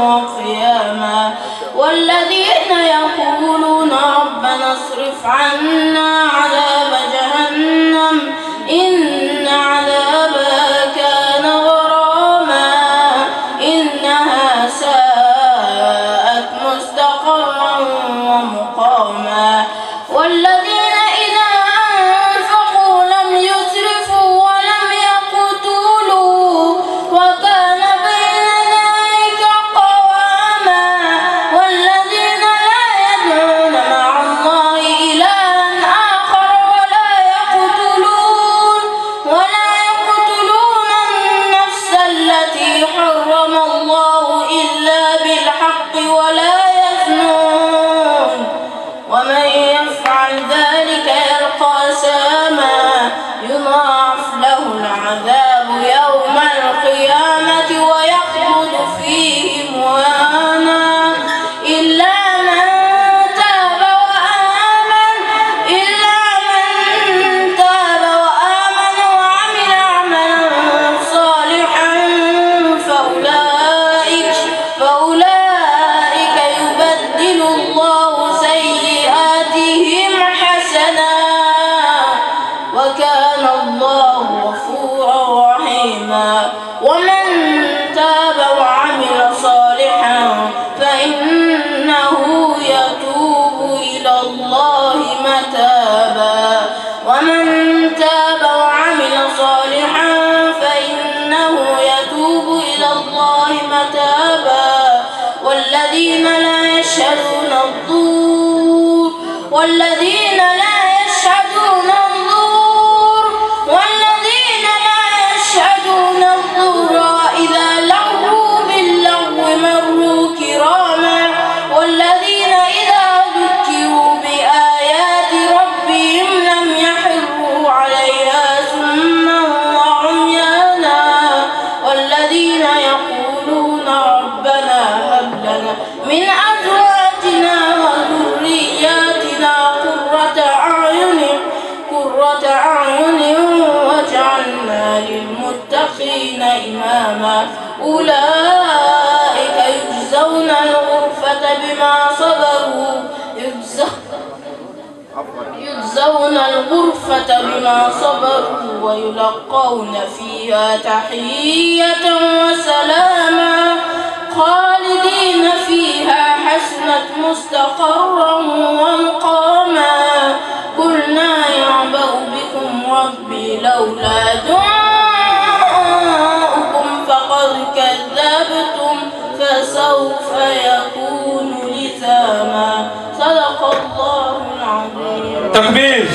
وقياما والذين يقولون ربنا اصرف عنا والذين لا يشهدون الزور والذين لا يشهدون الزور وإذا لغوا باللغو مروا كراما والذين إذا ذكروا بآيات ربهم لم يحروا عليها سما وعميانا والذين يقولون ربنا هب لنا من أزواجنا أولئك يجزون الغرفة بما صبروا. يجزون الغرفة بما صبروا ويلقون فيها تحية وسلاما خالدين فيها حسنت مستقرا ومقاما. قلنا يعبأ بكم ربي لولا دعاؤكم também.